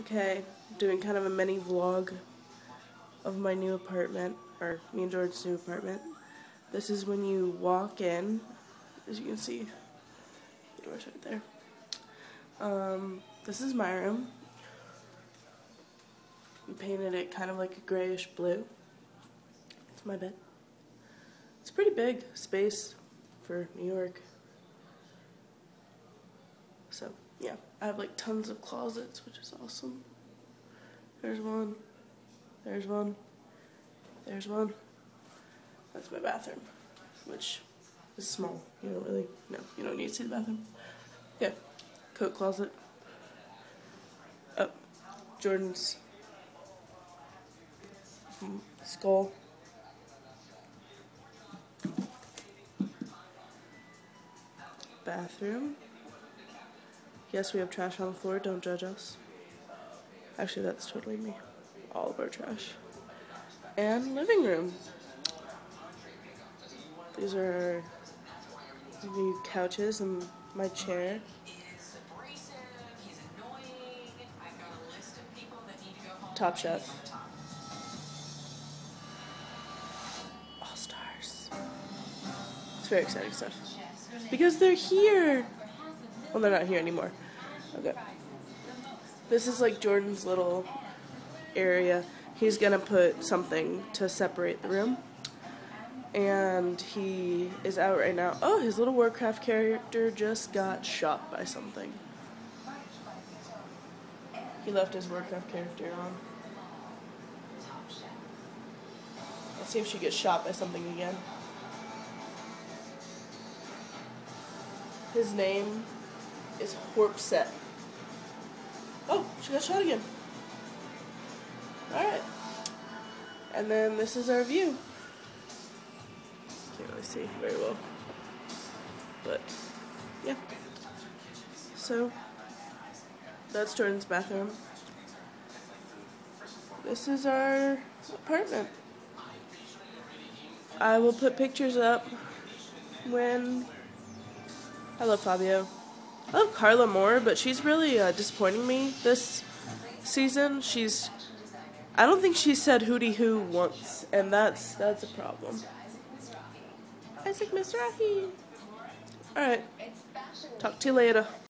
Okay, doing kind of a mini vlog of my new apartment, or me and George's new apartment. This is when you walk in, as you can see, the door's right there. Um, this is my room. We painted it kind of like a grayish blue. It's my bed. It's pretty big space for New York. So, yeah, I have like tons of closets, which is awesome. There's one, there's one, there's one. That's my bathroom, which is small. You don't really, no, you don't need to see the bathroom. Yeah, coat closet. Up, oh, Jordan's skull. Bathroom. Yes, we have trash on the floor. Don't judge us. Actually, that's totally me. All of our trash. And living room. These are the couches and my chair. Top Chef. All Stars. It's very exciting stuff. Because they're here! Well, they're not here anymore. Okay. This is like Jordan's little area. He's gonna put something to separate the room. And he is out right now. Oh, his little Warcraft character just got shot by something. He left his Warcraft character on. Let's see if she gets shot by something again. His name is Horpset. Oh, she got shot again. Alright. And then this is our view. Can't really see very well. But, yeah. So, that's Jordan's bathroom. This is our apartment. I will put pictures up when I love Fabio. I love Carla more, but she's really uh, disappointing me this season. She's, I don't think she said hootie hoo once, and that's that's a problem. Isaac Mizrahi. All right, talk to you later.